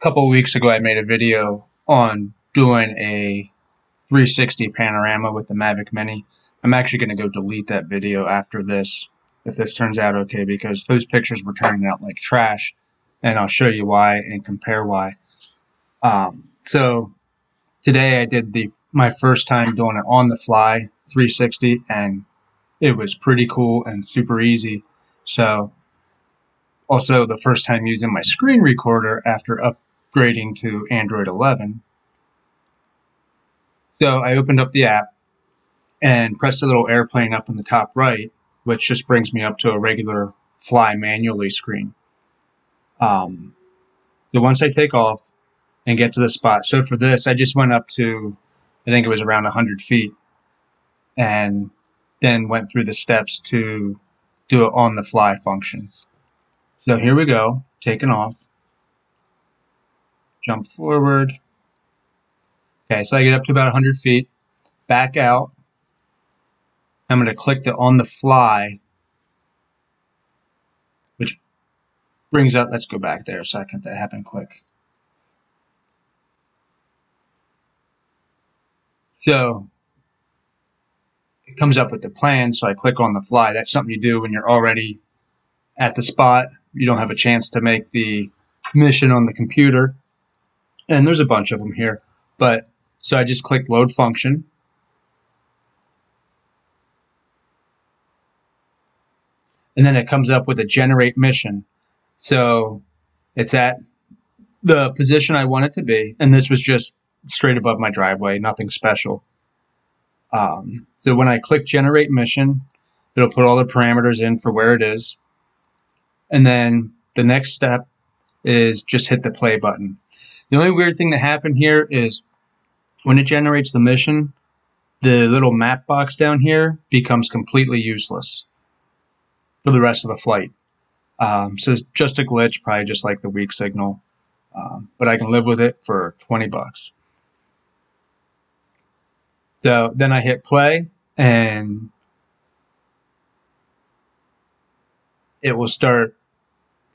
couple weeks ago, I made a video on doing a 360 panorama with the Mavic Mini. I'm actually going to go delete that video after this, if this turns out okay, because those pictures were turning out like trash, and I'll show you why and compare why. Um, so today I did the my first time doing it on the fly 360, and it was pretty cool and super easy. So also the first time using my screen recorder after upgrading to Android 11. So I opened up the app and pressed the little airplane up in the top right, which just brings me up to a regular fly manually screen. Um, so once I take off and get to the spot, so for this, I just went up to, I think it was around 100 feet, and then went through the steps to do it on the fly functions. So here we go, taking off. Jump forward. Okay, so I get up to about 100 feet, back out. I'm going to click the on the fly, which brings up, let's go back there a second, that happened quick. So it comes up with the plan, so I click on the fly. That's something you do when you're already at the spot. You don't have a chance to make the mission on the computer. And there's a bunch of them here. But so I just click load function. And then it comes up with a generate mission. So it's at the position I want it to be. And this was just straight above my driveway, nothing special. Um, so when I click generate mission, it'll put all the parameters in for where it is. And then the next step is just hit the play button. The only weird thing that happened here is when it generates the mission, the little map box down here becomes completely useless for the rest of the flight. Um, so it's just a glitch, probably just like the weak signal. Um, but I can live with it for 20 bucks. So then I hit play and it will start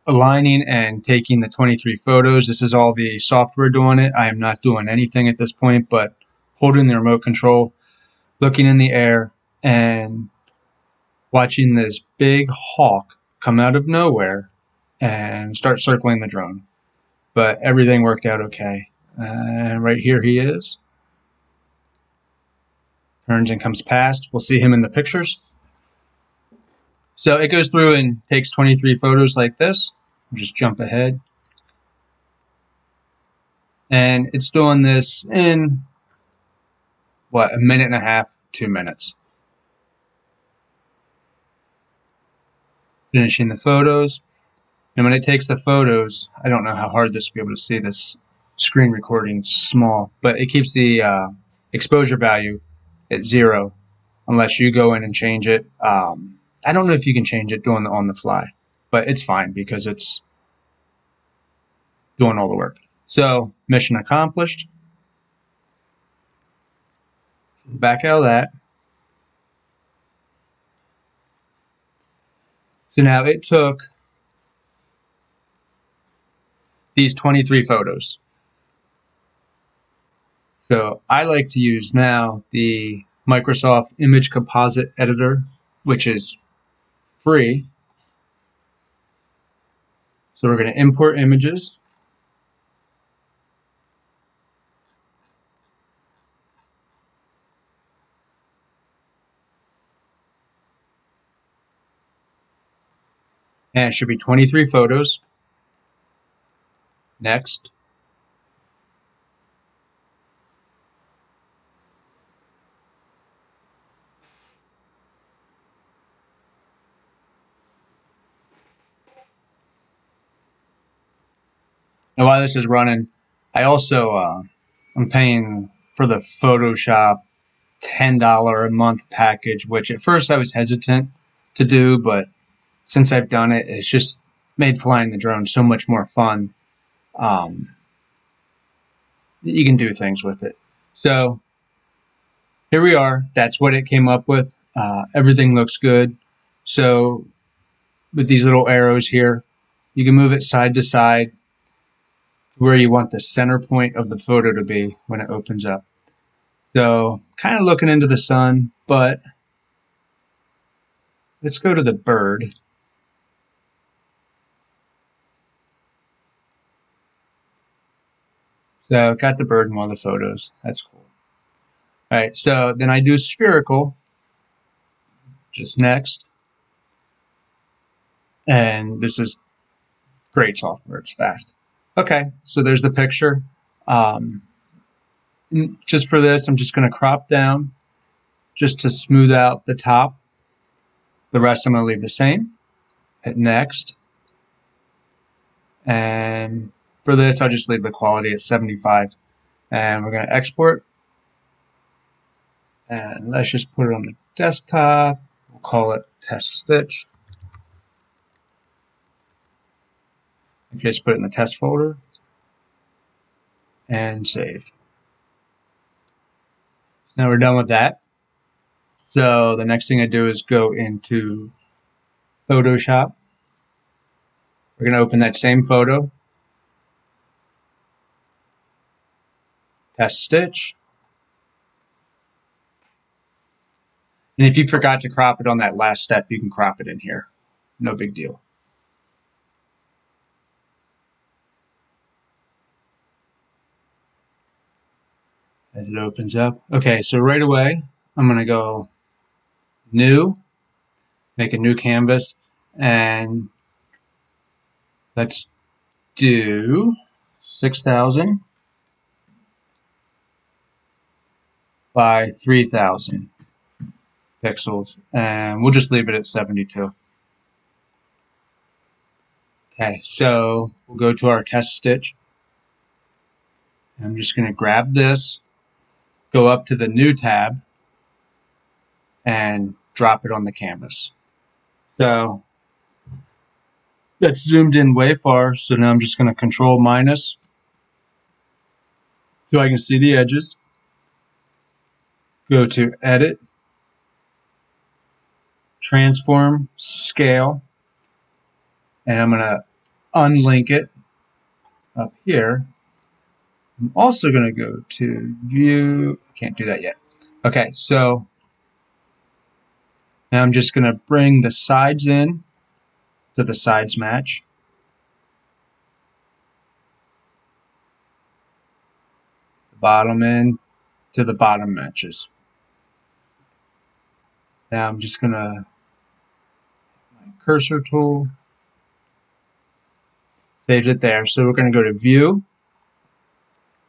aligning and taking the 23 photos. This is all the software doing it. I am not doing anything at this point, but holding the remote control, looking in the air, and watching this big hawk come out of nowhere and start circling the drone. But everything worked out okay. And right here he is. Turns and comes past. We'll see him in the pictures. So it goes through and takes 23 photos like this. I'll just jump ahead. And it's doing this in, what, a minute and a half, two minutes. Finishing the photos. And when it takes the photos, I don't know how hard this will be able to see this screen recording small, but it keeps the uh, exposure value at zero unless you go in and change it. Um, I don't know if you can change it doing the on the fly, but it's fine because it's doing all the work. So mission accomplished. Back out of that. So now it took these 23 photos. So I like to use now the Microsoft Image Composite Editor, which is free. So we're going to import images. And it should be 23 photos. Next. And while this is running, I also uh, I'm paying for the Photoshop ten dollar a month package, which at first I was hesitant to do, but since I've done it, it's just made flying the drone so much more fun. Um, you can do things with it. So here we are. That's what it came up with. Uh, everything looks good. So with these little arrows here, you can move it side to side where you want the center point of the photo to be when it opens up. So kind of looking into the sun, but let's go to the bird. So got the bird in one of the photos. That's cool. All right, so then I do spherical, just next. And this is great software, it's fast. Okay, so there's the picture. Um, just for this, I'm just going to crop down just to smooth out the top. The rest I'm going to leave the same. Hit next. And for this, I'll just leave the quality at 75. And we're going to export. And let's just put it on the desktop. We'll call it test stitch. Just put it in the test folder and save. Now we're done with that. So the next thing I do is go into Photoshop. We're going to open that same photo. Test stitch. And if you forgot to crop it on that last step, you can crop it in here. No big deal. As it opens up. Okay, so right away, I'm going to go new, make a new canvas, and let's do 6,000 by 3,000 pixels, and we'll just leave it at 72. Okay, so we'll go to our test stitch. I'm just going to grab this go up to the new tab and drop it on the canvas. So that's zoomed in way far. So now I'm just going to control minus so I can see the edges. Go to edit, transform, scale, and I'm going to unlink it up here. I'm also going to go to view can't do that yet. Okay, so now I'm just going to bring the sides in to the sides match. The bottom in to the bottom matches. Now I'm just going to my cursor tool saves it there. So we're going to go to view,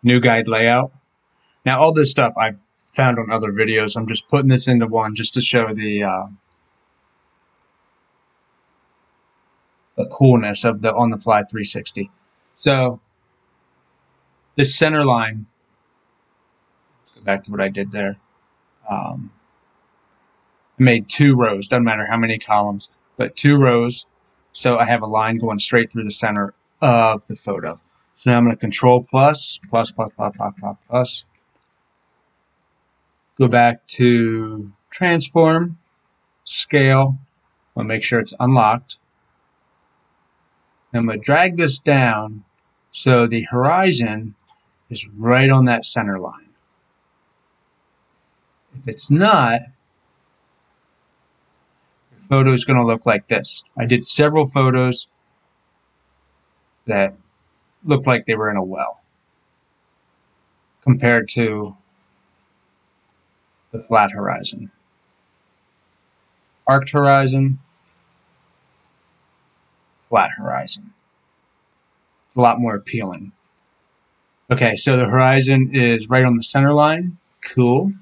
new guide layout. Now, all this stuff I've found on other videos. I'm just putting this into one just to show the uh, the coolness of the on the fly 360. So this center line. Go back to what I did there. Um, I made two rows. Doesn't matter how many columns, but two rows. So I have a line going straight through the center of the photo. So now I'm going to control plus, plus, plus, plus, plus, plus, plus go back to transform, scale, I'll make sure it's unlocked. I'm going to drag this down so the horizon is right on that center line. If it's not, your photo is going to look like this. I did several photos that looked like they were in a well compared to the flat horizon. Arced horizon, flat horizon. It's a lot more appealing. Okay, so the horizon is right on the center line. Cool. Go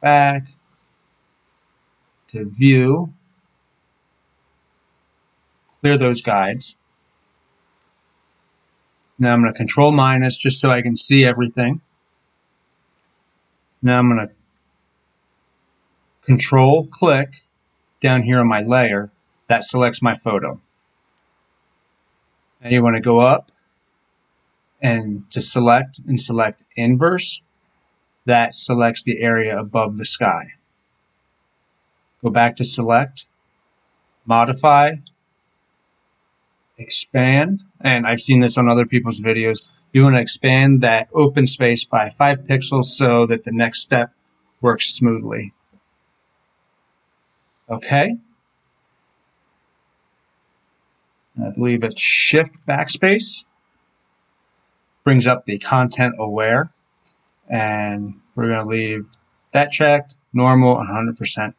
back to view. Clear those guides. Now I'm going to control minus just so I can see everything. Now I'm going to control click down here on my layer. That selects my photo. Now you want to go up and to select and select inverse. That selects the area above the sky. Go back to select, modify, expand, and I've seen this on other people's videos. You want to expand that open space by five pixels so that the next step works smoothly. Okay. I believe it's shift backspace. Brings up the content aware. And we're going to leave that checked, normal, 100%.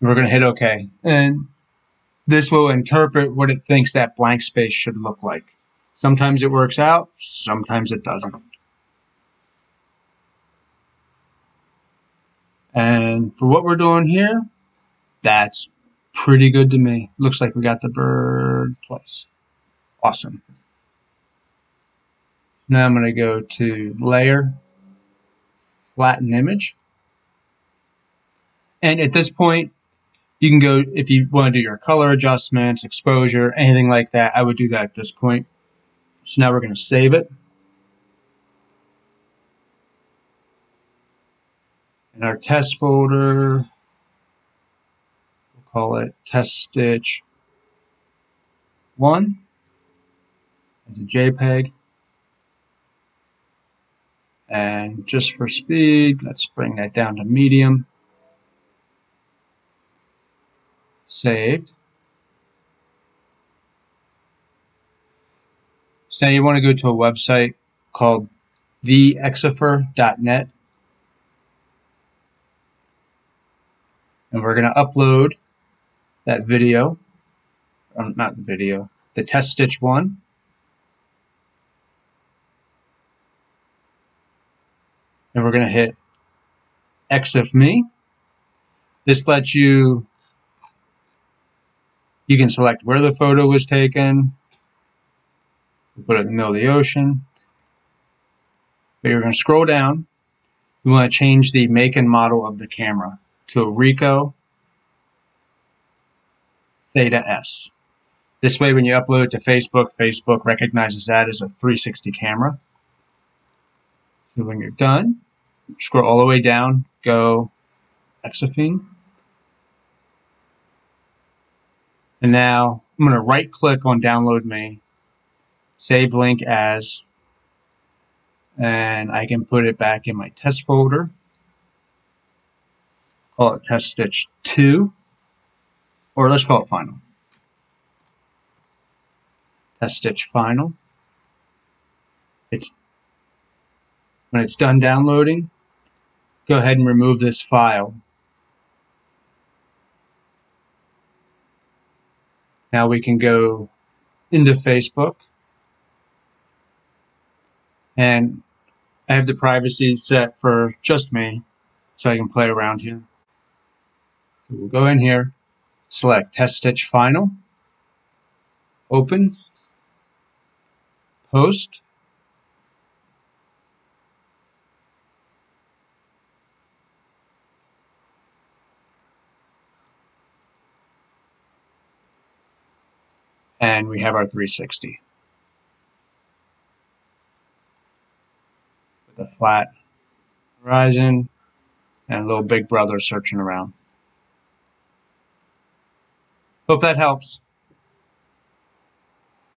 We're going to hit OK. And this will interpret what it thinks that blank space should look like. Sometimes it works out, sometimes it doesn't. And for what we're doing here, that's pretty good to me. Looks like we got the bird twice. Awesome. Now I'm going to go to Layer, Flatten Image. And at this point, you can go, if you want to do your color adjustments, exposure, anything like that, I would do that at this point. So now we're going to save it. In our test folder, we'll call it test stitch 1 as a JPEG. And just for speed, let's bring that down to medium. Saved. So now you want to go to a website called theexifer.net and we're going to upload that video, um, not the video, the test stitch one. And we're going to hit exif me. This lets you, you can select where the photo was taken, put it in the middle of the ocean. But you're going to scroll down. You want to change the make and model of the camera to Ricoh Theta S. This way, when you upload it to Facebook, Facebook recognizes that as a 360 camera. So when you're done, scroll all the way down, go Exifine. And now I'm going to right click on download me, save link as, and I can put it back in my test folder call it test stitch 2, or let's call it final. Test stitch final. It's When it's done downloading, go ahead and remove this file. Now we can go into Facebook and I have the privacy set for just me so I can play around here. So we'll go in here, select Test Stitch Final, Open, Post, and we have our 360 a flat horizon and a little big brother searching around. Hope that helps.